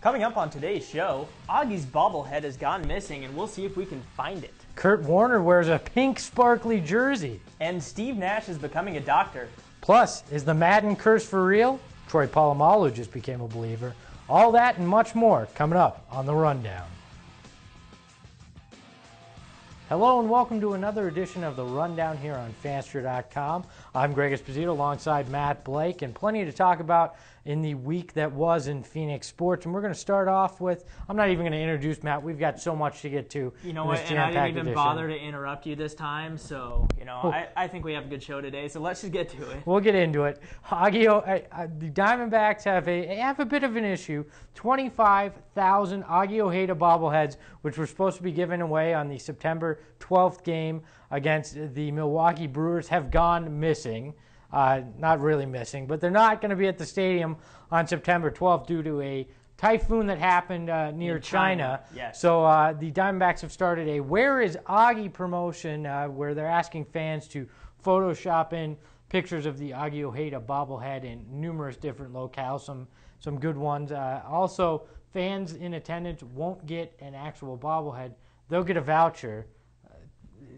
Coming up on today's show, Augie's bobblehead has gone missing, and we'll see if we can find it. Kurt Warner wears a pink sparkly jersey. And Steve Nash is becoming a doctor. Plus, is the Madden curse for real? Troy Polamalu just became a believer. All that and much more coming up on the Rundown. Hello and welcome to another edition of the Rundown here on Fanster.com. I'm Greg Esposito alongside Matt Blake, and plenty to talk about in the week that was in Phoenix sports. And we're going to start off with I'm not even going to introduce Matt. We've got so much to get to. You know what? And I didn't even edition. bother to interrupt you this time, so you know, Oh. I, I think we have a good show today. So let's just get to it. We'll get into it. Augie, uh, the Diamondbacks have a have a bit of an issue. Twenty-five thousand Augie Ojeda bobbleheads, which were supposed to be given away on the September twelfth game against the Milwaukee Brewers, have gone missing. Uh, not really missing, but they're not going to be at the stadium on September twelfth due to a typhoon that happened uh, near In China, China. yes. So uh, the Diamondbacks have started a "Where is Augie" promotion uh, where they're asking fans to Photoshop in pictures of the Augie Ojeda bobblehead in numerous different locales. Some some good ones. Uh, also, fans in attendance won't get an actual bobblehead; they'll get a voucher.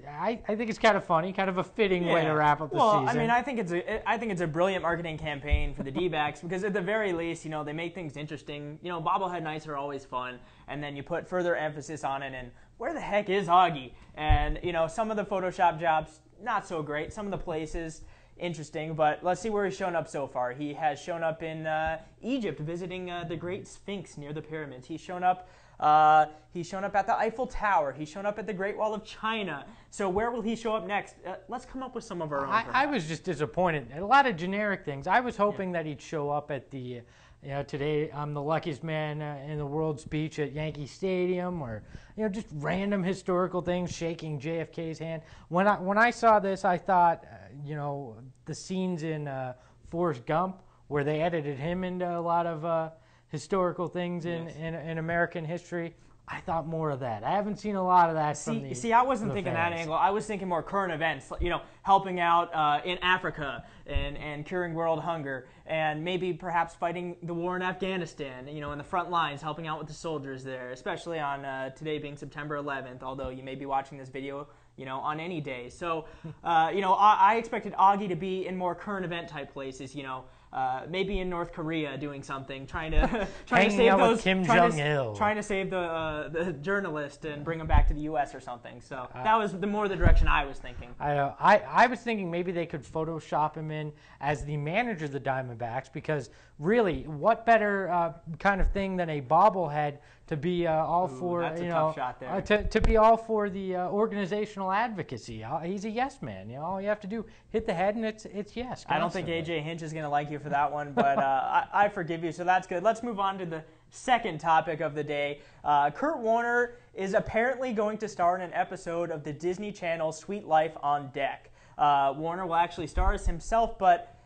I, I think it's kind of funny, kind of a fitting way to wrap up the well, season. I mean, I think it's a, I think it's a brilliant marketing campaign for the D-backs because at the very least, you know, they make things interesting. You know, bobblehead nights are always fun, and then you put further emphasis on it. And where the heck is Augie? And you know, some of the Photoshop jobs not so great. Some of the places interesting, but let's see where he's shown up so far. He has shown up in uh, Egypt, visiting uh, the Great Sphinx near the pyramids. He's shown up. Uh, he's shown up at the Eiffel Tower. He's shown up at the Great Wall of China. So where will he show up next? Uh, let's come up with some of our own. I, I was just disappointed. A lot of generic things. I was hoping that he'd show up at the, you know, today I'm the luckiest man uh, in the world speech at Yankee Stadium, or you know, just random historical things, shaking JFK's hand. When I when I saw this, I thought, uh, you know, the scenes in uh, Forrest Gump where they edited him into a lot of uh, historical things in, Yes. in in American history. I thought more of that. I haven't seen a lot of that See, the. see, I wasn't thinking that angle. I was thinking more current events, you know, helping out uh, in Africa and, and curing world hunger, and maybe perhaps fighting the war in Afghanistan, you know, in the front lines, helping out with the soldiers there, especially on uh, today being September 11th, although you may be watching this video, you know, on any day. So, uh, you know, I, I expected Augie to be in more current event type places, you know. Uh, maybe in North Korea doing something, trying to trying to save those Kim trying to- Jong-il. trying to save the uh, the journalist and bring him back to the U.S. or something. So Uh, that was the more the direction I was thinking. I, uh, I I was thinking maybe they could Photoshop him in as the manager of the Diamondbacks because really, what better uh, kind of thing than a bobblehead to be uh, all Ooh, for that's a you tough know shot there. uh, to, to be all for the uh, organizational advocacy. Uh, he's a yes man. You know, all you have to do hit the head and it's it's yes. I don't think. AJ Hinch is going to like you for that one, but uh, I, I forgive you, so that's good. Let's move on to the second topic of the day. Uh, Kurt Warner is apparently going to star in an episode of the Disney Channel Suite Life on Deck. Uh, Warner will actually star as himself, but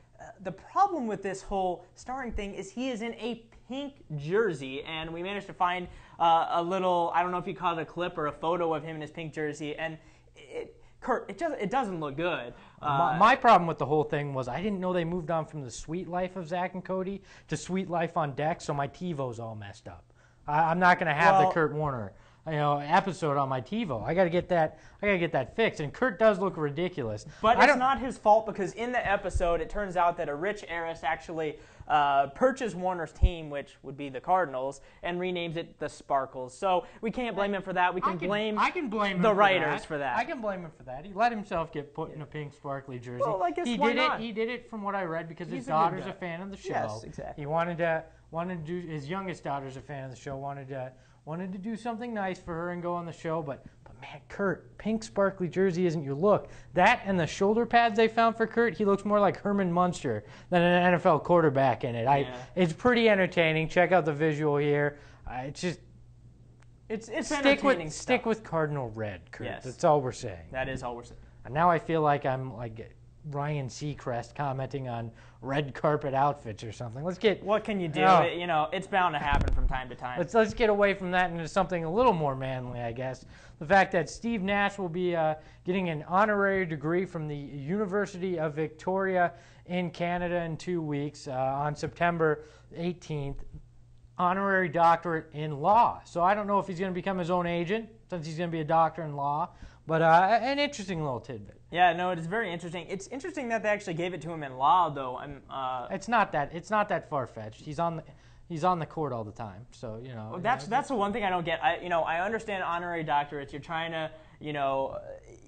the problem with this whole starring thing is he is in a pink jersey, and we managed to find uh, a little, I don't know if you call it a clip or a photo of him in his pink jersey, and it, Kurt, it, just, it doesn't look good. Uh, my, my problem with the whole thing was I didn't know they moved on from the Suite Life of Zack and Cody to Suite Life on Deck, so my TiVo's all messed up. I, I'm not going to have Well- the Kurt Warner you know episode on my TiVo. I got to get that. I got to get that fixed. And Kurt does look ridiculous. But I it's don't- not his fault because in the episode, it turns out that a rich heiress actually uh, purchased Warner's team, which would be the Cardinals, and renames it the Sparkles. So we can't blame him for that. We I can, blame. I can blame the for writers that. for that. I can blame him for that. He let himself get put in a pink sparkly jersey. Well, I guess he why did not? it. He did it from what I read because He's his a daughter's a fan of the show. Yes, exactly. He wanted to wanted to do his youngest daughter's a fan of the show. Wanted to wanted to do something nice for her and go on the show, but. But man, Kurt, pink sparkly jersey isn't your look. That and the shoulder pads they found for Kurt, he looks more like Herman Munster than an NFL quarterback in it. I, it's pretty entertaining. Check out the visual here. Uh, it's just it's it's stick with stick with Cardinal Red, Kurt. Yes. That's all we're saying. That is all we're saying. And now I feel like I'm like Ryan Seacrest commenting on red carpet outfits or something. Let's get What can you do? Oh. It- you know, it's bound to happen from time to time. let's let's get away from that into something a little more manly, I guess. The fact that Steve Nash will be uh, getting an honorary degree from the University of Victoria in Canada in two weeks uh, on September 18th. honorary doctorate in law. So I don't know if he's going to become his own agent since he's going to be a doctor in law. But uh, an interesting little tidbit. Yeah, no, it is very interesting. It's interesting that they actually gave it to him in law, though. I'm, uh, It's not that it's not that far fetched. He's on the he's on the court all the time. So you know Well, that's you know, that's the one thing I don't get. I you know I understand honorary doctorates. You're trying to you know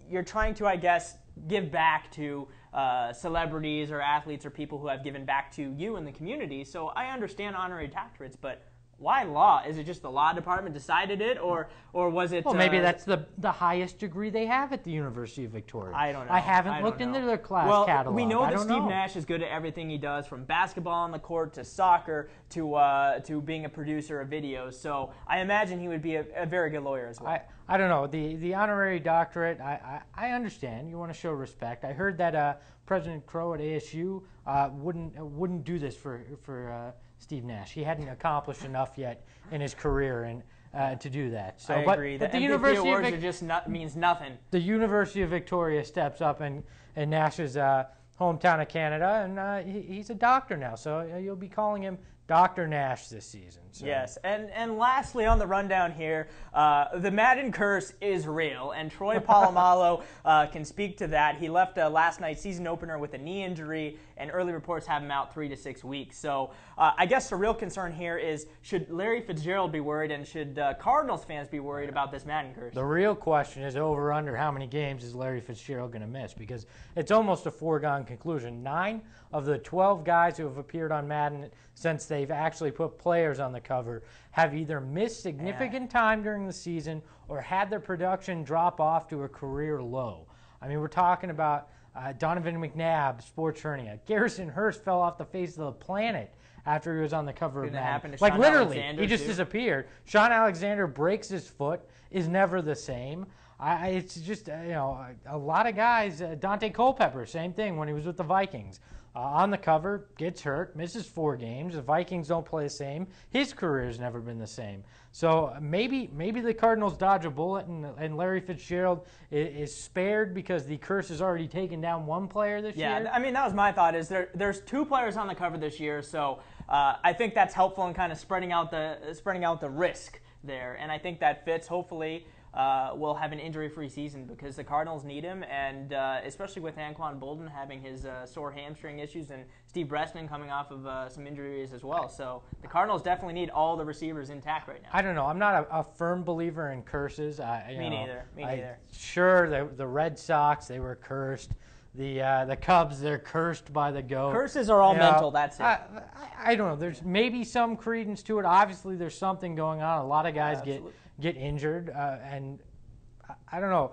you're trying to I guess give back to uh, celebrities or athletes or people who have given back to you in the community. So I understand honorary doctorates, but why law? Is it just the law department decided it, or or was it? Well, maybe uh, that's the the highest degree they have at the University of Victoria. I don't know. I haven't don't looked know. into their class well, catalog. we know I that Steve know. Nash is good at everything he does, from basketball on the court to soccer to uh, to being a producer of videos. So I imagine he would be a, a very good lawyer as well. I, I don't know the the honorary doctorate. I, I, I understand you want to show respect. I heard that uh, President Crow at ASU uh, wouldn't wouldn't do this for for uh, Steve Nash. He hadn't accomplished enough yet in his career and uh, to do that. So, I but, agree. But the the MVP University of awards Vic- are just not, means nothing. the University of Victoria steps up in, in Nash's uh, hometown of Canada, and uh, he, he's a doctor now. So uh, you'll be calling him Dr. Nash this season. So. Yes, and and lastly on the rundown here, uh, the Madden curse is real, and Troy Polamalu uh, can speak to that. He left uh, last night's season opener with a knee injury, and early reports have him out three to six weeks. So uh, I guess the real concern here is should Larry Fitzgerald be worried, and should uh, Cardinals fans be worried about this Madden curse? The real question is over under how many games is Larry Fitzgerald going to miss? Because it's almost a foregone conclusion. Nine of the 12 guys who have appeared on Madden since they've actually put players on the cover have either missed significant time during the season or had their production drop off to a career low. I mean, we're talking about uh, Donovan McNabb, sports hernia. Garrison Hearst fell off the face of the planet after he was on the cover Didn't of Madden. like Shaun literally, Alexander, he just too? disappeared. Shaun Alexander breaks his foot, is never the same. I, it's just uh, you know a, a lot of guys. Uh, Daunte Culpepper, same thing when he was with the Vikings. Uh, on the cover, gets hurt, misses four games. The Vikings don't play the same. His career has never been the same. So uh, maybe maybe the Cardinals dodge a bullet, and, and Larry Fitzgerald is, is spared because the curse has already taken down one player this Yeah, year. th- I mean that was my thought. Is there? There's two players on the cover this year, so uh, I think that's helpful in kind of spreading out the spreading out the risk there, and I think that fits. Hopefully, uh, will have an injury-free season because the Cardinals need him, and uh, especially with Anquan Boldin having his uh, sore hamstring issues and Steve Breaston coming off of uh, some injuries as well. So the Cardinals definitely need all the receivers intact right now. I don't know. I'm not a, a firm believer in curses. I, Me know, neither. Me I- neither. Sure, the the Red Sox they were cursed. The uh, the Cubs they're cursed by the goat. Curses are all You know, mental. That's it. I, I, I don't know. There's maybe some credence to it. Obviously, there's something going on. A lot of guys get Absolutely. Get injured, uh, and I, I don't know.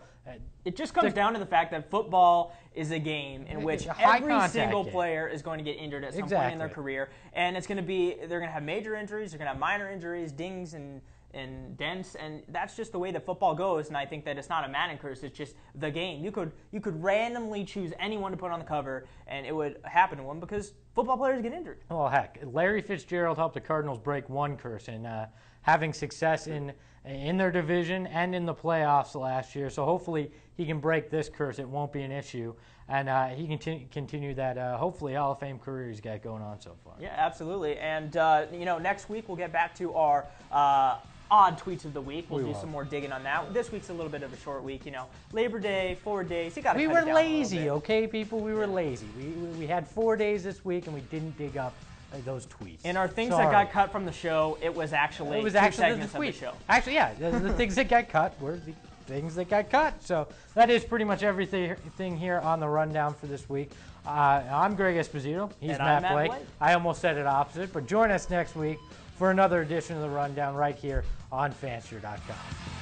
It just comes The- down to the fact that football is a game in which every single game. player is going to get injured at some point in their career, and it's going to be they're going to have major injuries, they're going to have minor injuries, dings and and dents, and that's just the way that football goes. And I think that it's not a Madden curse; it's just the game. You could you could randomly choose anyone to put on the cover, and it would happen to them because football players get injured. Well, heck, Larry Fitzgerald helped the Cardinals break one curse in uh, having success in in their division and in the playoffs last year. So hopefully he can break this curse. It won't be an issue, and uh, he can continue, continue that uh, hopefully Hall of Fame career he's got going on so far. Yeah, absolutely. And uh, you know, next week we'll get back to our uh, odd tweets of the week. We'll We do will. some more digging on that. This week's a little bit of a short week. You know, Labor Day, four days. You got. We were lazy, okay, people. We were lazy. We, we, we had four days this week, and we didn't dig up uh, those tweets. And our things Sorry. that got cut from the show, it was actually It was actually the, segments the of tweet. the show. Actually, yeah, the, the things that got cut were the things that got cut. So that is pretty much everything thing here on the rundown for this week. Uh, I'm Greg Esposito. He's And Matt, Matt Blake. Blake. I almost said it opposite, but join us next week for another edition of the rundown right here on Fanster.com.